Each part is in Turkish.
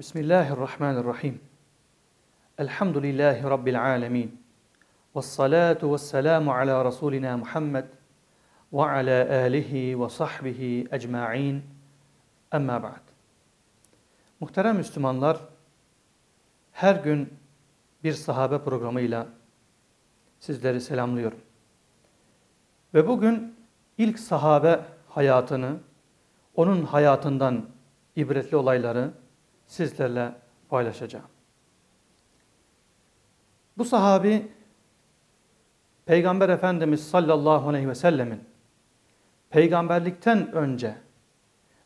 Bismillahirrahmanirrahim. Elhamdülillahi Rabbil alemin. Ve salatu ve selamu ala Resulina Muhammed ve ala alihi ve sahbihi ecma'in. Amma ba'd. Muhterem Müslümanlar, her gün bir sahabe programıyla sizleri selamlıyorum. Ve bugün ilk sahabe hayatını, onun hayatından ibretli olayları sizlerle paylaşacağım. Bu sahabi Peygamber Efendimiz sallallahu aleyhi ve sellemin peygamberlikten önce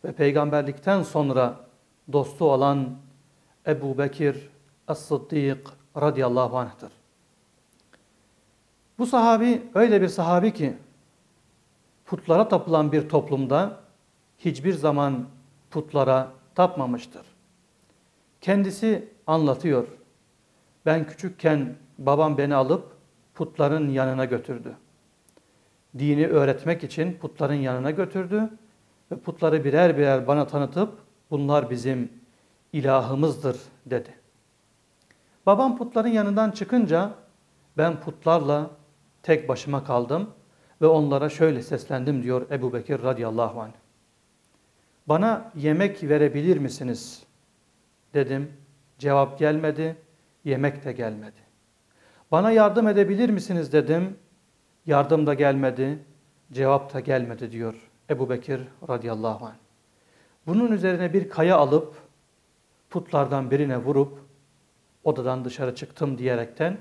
ve peygamberlikten sonra dostu olan Ebu Bekir As-Sıddık radıyallahu anh'tır. Bu sahabi öyle bir sahabi ki putlara tapılan bir toplumda hiçbir zaman putlara tapmamıştır. Kendisi anlatıyor. Ben küçükken babam beni alıp putların yanına götürdü. Dini öğretmek için putların yanına götürdü ve putları birer birer bana tanıtıp bunlar bizim ilahımızdır dedi. Babam putların yanından çıkınca ben putlarla tek başıma kaldım ve onlara şöyle seslendim diyor Ebu Bekir radıyallahu anh. Bana yemek verebilir misiniz? Dedim. Cevap gelmedi. Yemek de gelmedi. Bana yardım edebilir misiniz dedim. Yardım da gelmedi. Cevap da gelmedi diyor Ebu Bekir radıyallahu anh. Bunun üzerine bir kaya alıp putlardan birine vurup odadan dışarı çıktım diyerekten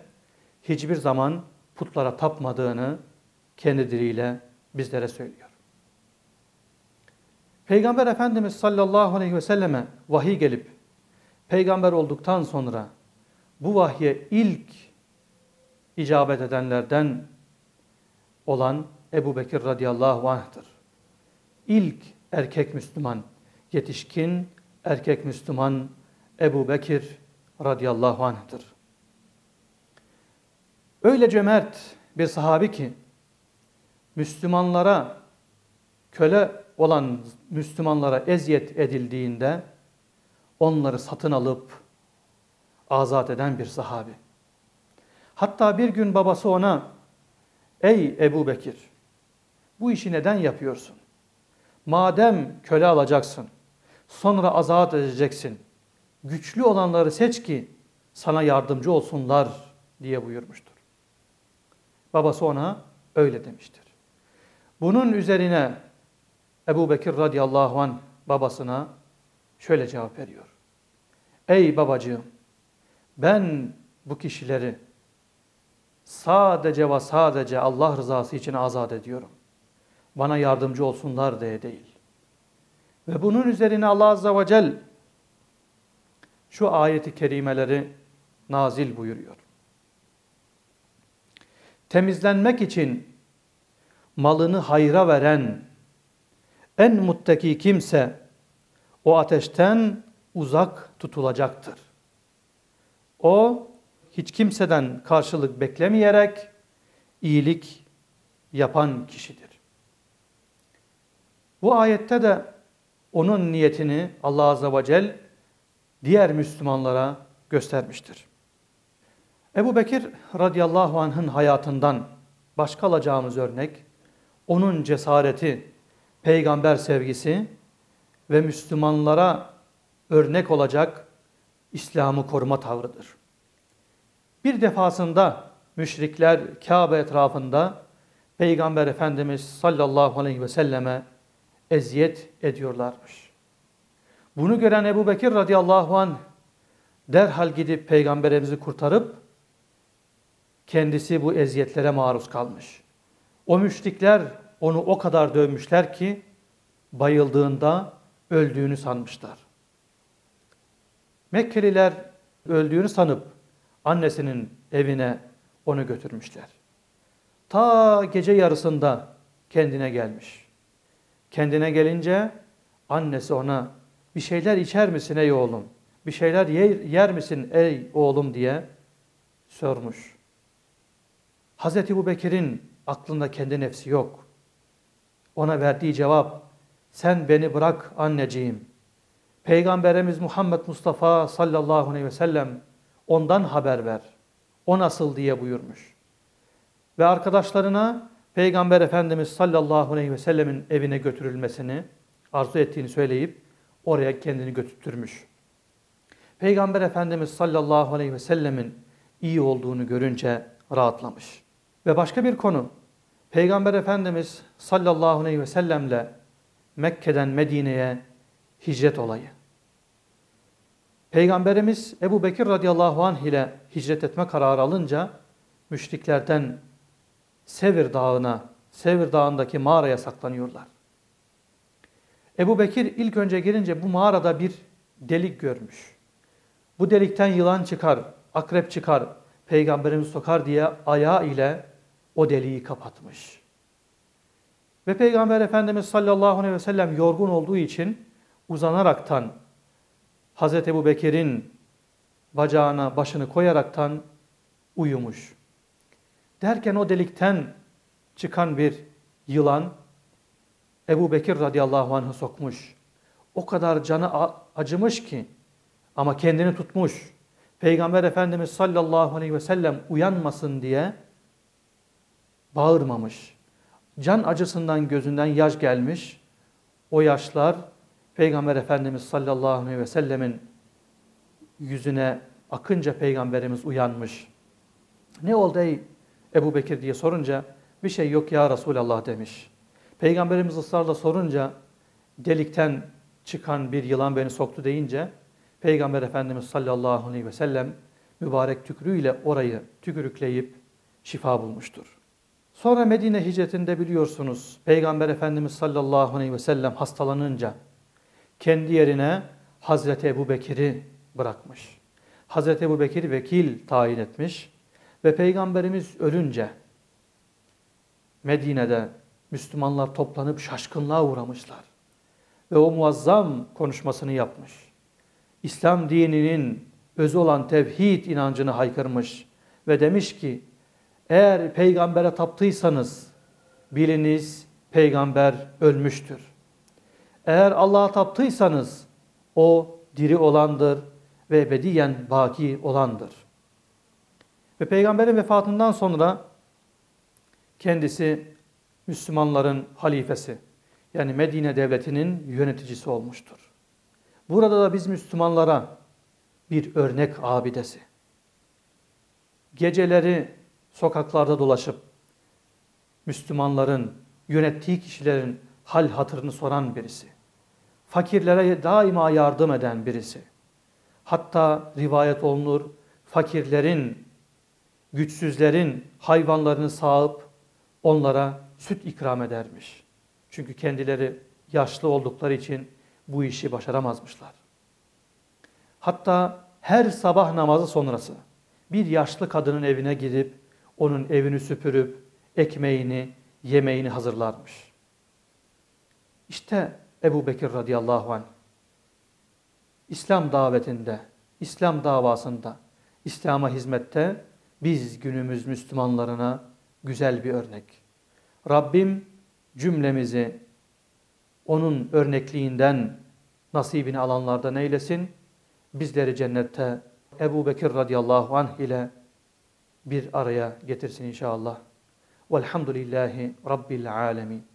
hiçbir zaman putlara tapmadığını kendi diliyle bizlere söylüyor. Peygamber Efendimiz sallallahu aleyhi ve selleme vahiy gelip peygamber olduktan sonra bu vahye ilk icabet edenlerden olan Ebu Bekir radıyallahu anh'tır. İlk erkek Müslüman, yetişkin erkek Müslüman Ebu Bekir radıyallahu anh'tır. Öyle cömert bir sahabi ki Müslümanlara köle olan Müslümanlara eziyet edildiğinde onları satın alıp azat eden bir sahabi. Hatta bir gün babası ona Ey Ebu Bekir bu işi neden yapıyorsun? Madem köle alacaksın sonra azat edeceksin. Güçlü olanları seç ki sana yardımcı olsunlar diye buyurmuştur. Babası ona öyle demiştir. Bunun üzerine Ebu Bekir radıyallahu an babasına şöyle cevap veriyor. Ey babacığım ben bu kişileri sadece ve sadece Allah rızası için azat ediyorum. Bana yardımcı olsunlar diye değil. Ve bunun üzerine Allah Azze ve Celle şu ayeti kerimeleri nazil buyuruyor. Temizlenmek için malını hayra veren en muttaki kimse o ateşten uzak tutulacaktır. O hiç kimseden karşılık beklemeyerek iyilik yapan kişidir. Bu ayette de onun niyetini Allah Azze ve Celle diğer Müslümanlara göstermiştir. Ebu Bekir radıyallahu anh'ın hayatından başka alacağımız örnek, onun cesareti, peygamber sevgisi ve Müslümanlara örnek olacak İslam'ı koruma tavrıdır. Bir defasında müşrikler Kabe etrafında Peygamber Efendimiz sallallahu aleyhi ve selleme eziyet ediyorlarmış. Bunu gören Ebu Bekir radıyallahu anh derhal gidip peygamberimizi kurtarıp kendisi bu eziyetlere maruz kalmış. O müşrikler onu o kadar dövmüşler ki bayıldığında öldüğünü sanmışlar. Mekkeliler öldüğünü sanıp annesinin evine onu götürmüşler. Ta gece yarısında kendine gelmiş. Kendine gelince annesi ona bir şeyler içer misin ey oğlum? Bir şeyler yer, yer misin ey oğlum diye sormuş. Hazreti Ebu Bekir'in aklında kendi nefsi yok. Ona verdiği cevap, sen beni bırak anneciğim. Peygamberimiz Muhammed Mustafa sallallahu aleyhi ve sellem ondan haber ver. O nasıl diye buyurmuş. Ve arkadaşlarına Peygamber Efendimiz sallallahu aleyhi ve sellemin evine götürülmesini arzu ettiğini söyleyip oraya kendini götürtmüş. Peygamber Efendimiz sallallahu aleyhi ve sellemin iyi olduğunu görünce rahatlamış. Ve başka bir konu, Peygamber Efendimiz sallallahu aleyhi ve sellemle Mekke'den Medine'ye hicret olayı. Peygamberimiz Ebu Bekir radıyallahu anh ile hicret etme kararı alınca müşriklerden Sevir Dağı'na, Sevir Dağı'ndaki mağaraya saklanıyorlar. Ebu Bekir ilk önce girince bu mağarada bir delik görmüş. Bu delikten yılan çıkar, akrep çıkar, peygamberimiz sokar diye ayağı ile o deliği kapatmış. Ve Peygamber Efendimiz sallallahu aleyhi ve sellem yorgun olduğu için uzanaraktan Hazreti Ebu Bekir'in bacağına başını koyaraktan uyumuş. Derken o delikten çıkan bir yılan Ebu Bekir radıyallahu anh'ı sokmuş. O kadar canı acımış ki ama kendini tutmuş. Peygamber Efendimiz sallallahu aleyhi ve sellem uyanmasın diye bağırmamış. Can acısından gözünden yaş gelmiş. O yaşlar Peygamber Efendimiz sallallahu aleyhi ve sellemin yüzüne akınca Peygamberimiz uyanmış. Ne oldu ey Ebu Bekir diye sorunca bir şey yok ya Resulallah demiş. Peygamberimiz ısrarla sorunca delikten çıkan bir yılan beni soktu deyince Peygamber Efendimiz sallallahu aleyhi ve sellem mübarek tükürüğüyle orayı tükürükleyip şifa bulmuştur. Sonra Medine hicretinde biliyorsunuz Peygamber Efendimiz sallallahu aleyhi ve sellem hastalanınca kendi yerine Hazreti Ebu Bekir'i bırakmış. Hazreti Ebu Bekir vekil tayin etmiş ve Peygamberimiz ölünce Medine'de Müslümanlar toplanıp şaşkınlığa uğramışlar. Ve o muazzam konuşmasını yapmış. İslam dininin özü olan tevhid inancını haykırmış ve demiş ki eğer peygambere taptıysanız biliniz peygamber ölmüştür. Eğer Allah'a taptıysanız o diri olandır ve ebediyen baki olandır. Ve peygamberin vefatından sonra kendisi Müslümanların halifesi yani Medine devletinin yöneticisi olmuştur. Burada da biz Müslümanlara bir örnek abidesi. Geceleri sokaklarda dolaşıp Müslümanların, yönettiği kişilerin hal hatırını soran birisi. Fakirlere daima yardım eden birisi. Hatta rivayet olunur fakirlerin, güçsüzlerin hayvanlarını sağıp onlara süt ikram edermiş. Çünkü kendileri yaşlı oldukları için bu işi başaramazmışlar. Hatta her sabah namazı sonrası bir yaşlı kadının evine gidip onun evini süpürüp ekmeğini, yemeğini hazırlarmış. İşte Ebu Bekir radıyallahu anh İslam davetinde, İslam davasında, İslam'a hizmette biz günümüz Müslümanlarına güzel bir örnek. Rabbim cümlemizi onun örnekliğinden nasibini alanlardan eylesin. Bizleri cennette Ebu Bekir radıyallahu anh ile bir araya getirsin inşallah. Velhamdülillahi Rabbil alemin.